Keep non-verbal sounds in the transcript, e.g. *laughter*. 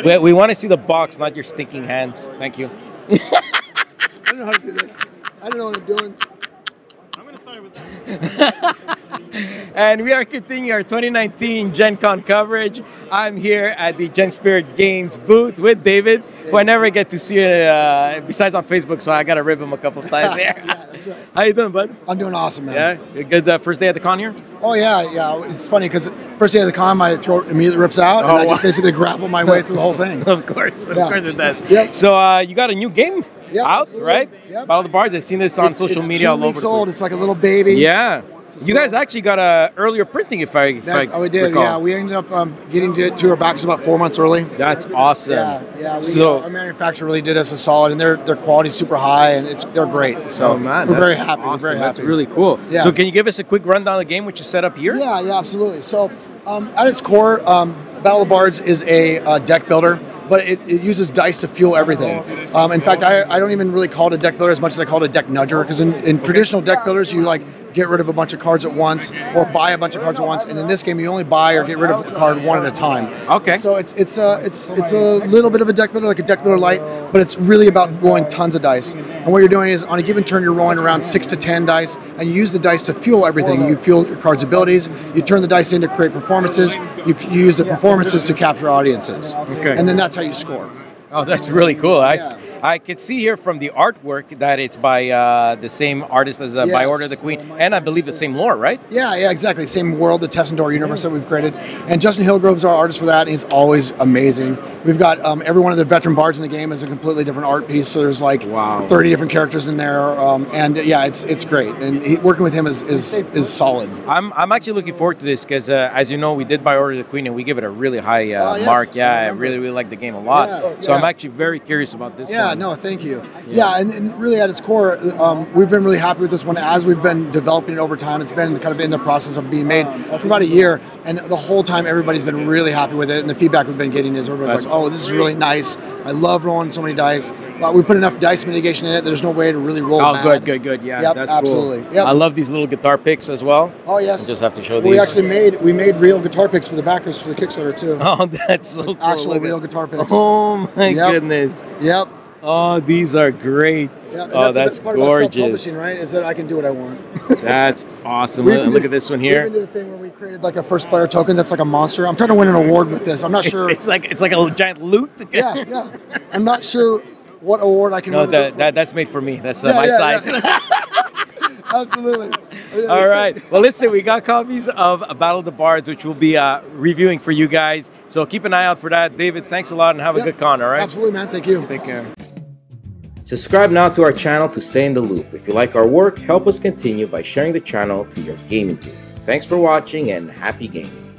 We, we want to see the box, not your stinking hands. Thank you. *laughs* I don't know how to do this. I don't know what I'm doing. I'm gonna start with *laughs* and we are continuing our 2019 Gen Con coverage. I'm here at the Gen Spirit Games booth with David, who I never get to see uh, besides on Facebook, so I got to rip him a couple of times there. *laughs* yeah, that's right. How you doing, bud? I'm doing awesome, man. Yeah, good uh, first day at the con here? Oh yeah, yeah. It's funny because first day of the con, my throat immediately rips out, Oh, and I just wow. basically grapple my way through the whole thing. *laughs* Of course, of Yeah. course it does. Yep. So uh, you got a new game Yep, out, absolutely. right? Yep. Battle of the Bards. I've seen this on It's- social it's media two all over. weeks the old. It's like a little baby. Yeah. You guys actually got a earlier printing, if I, if I oh, we did. recall. Yeah, we ended up um, getting to, it to our backs about four months early. That's awesome. Yeah, yeah. We, so uh, our manufacturer really did us a solid, and their their quality's super high, and it's they're great. So Oh man, we're very happy. Awesome. We're very happy. That's really cool. Yeah. So can you give us a quick rundown of the game, which is set up here? Yeah, yeah, absolutely. So, um, at its core, um, Battle of Bards is a uh, deck builder, but it, it uses dice to fuel everything. Um, in fact, I, I don't even really call it a deck builder as much as I call it a deck nudger, because in, in traditional deck builders, you like get rid of a bunch of cards at once or buy a bunch of cards at once, and in this game, you only buy or get rid of a card one at a time. Okay. So it's it's a it's it's a little bit of a deck builder, like a deck builder light, but it's really about rolling tons of dice. And what you're doing is on a given turn, you're rolling around six to ten dice, and you use the dice to fuel everything. You fuel your card's abilities. You turn the dice in to create performances. You, you use the performances to capture audiences. Okay. And then that's how you score. Oh, that's really cool. I, Yeah. I could see here from the artwork that it's by uh, the same artist as uh, By Order of the Queen, and I believe the same lore, right? Yeah, yeah, exactly. Same world, the Tessendor universe that we've created. And Justin Hillgrove's our artist for that. He's always amazing. We've got um, every one of the veteran bards in the game is a completely different art piece. So there's like Wow. 30 different characters in there. Um, and yeah, it's it's great. And he, working with him is, is, is solid. I'm, I'm actually looking forward to this because, uh, as you know, we did By Order of the Queen, and we give it a really high uh, Oh, yes, mark. Yeah, I I, really, really like the game a lot. Yes, so I'm actually very curious about this. Yeah, one. No, thank you. Yeah, and, and really at its core, um, we've been really happy with this one as we've been developing it over time. It's been kind of in the process of being made for about a year, and the whole time everybody's been really happy with it. And the feedback we've been getting is everybody's like, "Oh, this is really nice. I love rolling so many dice." But we put enough dice mitigation in it. There's no way to really roll. Oh, mad. good, good, good. Yeah, Yep, that's absolutely. cool. Yep. I love these little guitar picks as well. Oh yes. I just have to show We these. actually made we made real guitar picks for the backers for the Kickstarter too. *laughs* Oh, that's so cool. Actual Look at- real guitar picks. Oh my Yep. goodness. Yep. Oh, these are great. Yeah, oh, that's about gorgeous. right? Is that I can do what I want. *laughs* That's awesome. We Look, did- at this one We here. even did a thing where we created like a first player token that's like a monster. I'm trying to win an award with this. I'm not *laughs* sure. it's like it's like a giant loot. *laughs* yeah, yeah. I'm not sure what award I can No, that, that that's made for me. That's uh, Yeah, my yeah, size. one. Absolutely. All right. Well, listen, we got copies of Battle of the Bards, which we'll be uh, reviewing for you guys. So keep an eye out for that. David, thanks a lot and have Yep. a good con, all right? Absolutely, man. Thank you. Take care. Subscribe now to our channel to stay in the loop. If you like our work, help us continue by sharing the channel to your gaming group. Thanks for watching and happy gaming.